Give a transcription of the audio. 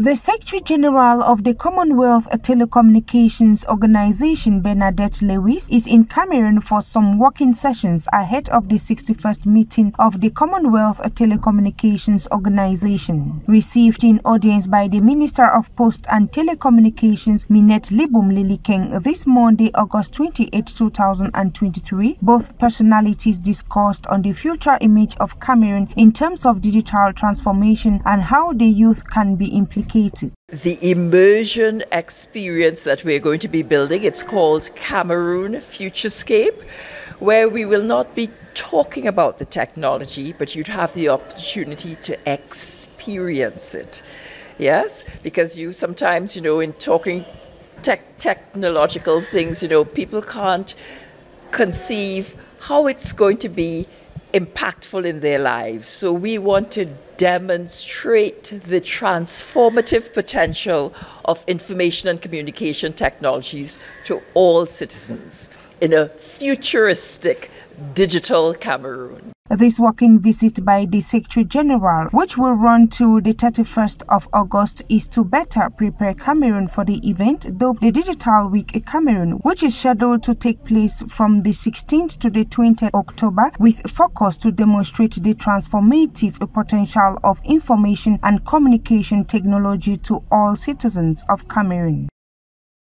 The Secretary General of the Commonwealth Telecommunications Organization, Bernadette Lewis, is in Cameroon for some working sessions ahead of the 61st meeting of the Commonwealth Telecommunications Organization. Received in audience by the Minister of Post and Telecommunications, Minette Libom Li Likeng, this Monday, August 28, 2023, both personalities discussed on the future image of Cameroon in terms of digital transformation and how the youth can be implicated the immersion experience that we're going to be building, it's called Cameroon Futurescape, where we will not be talking about the technology, but you'd have the opportunity to experience it. Yes, because you sometimes, you know, in talking tech technological things, you know, people can't conceive how it's going to be impactful in their lives. So we want to demonstrate the transformative potential of information and communication technologies to all citizens in a futuristic digital Cameroon. This working visit by the Secretary General, which will run to the 31st of August, is to better prepare Cameroon for the event dubbed the Digital Week Cameroon, which is scheduled to take place from the 16th to the 20th October with focus to demonstrate the transformative potential of information and communication technology to all citizens of Cameroon.